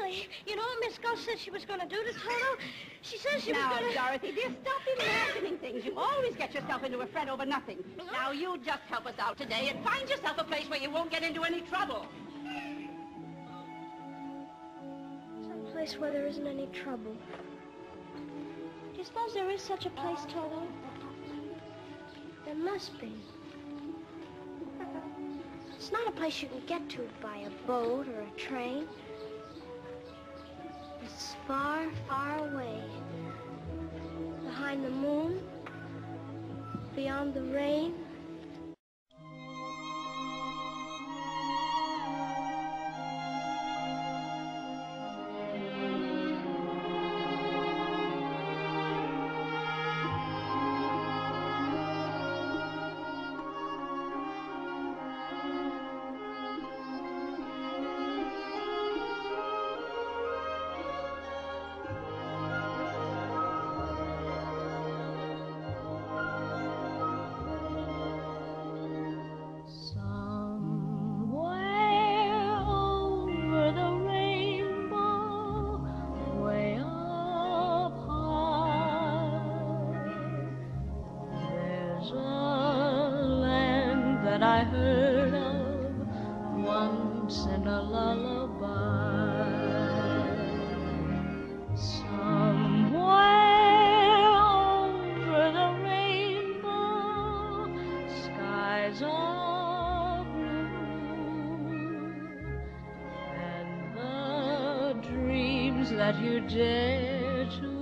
really. You know what Miss Gulch said she was going to do to Toto? She says she now, was going to... Dorothy, dear, stop imagining things. You always get yourself into a fret over nothing. Now, you just help us out today and find yourself a place where you won't get into any trouble. Some place where there isn't any trouble. Do you suppose there is such a place, Toto? There must be. It's not a place you can get to by a boat or a train. Far, far away. Behind the moon, beyond the rain. There's a land that I heard of once in a lullaby. Somewhere over the rainbow, skies are blue, and the dreams that you dare to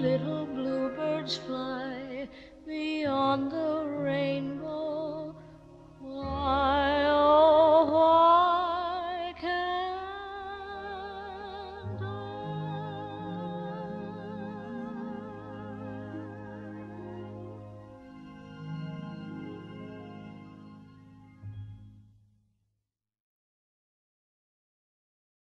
little bluebirds fly beyond the rainbow,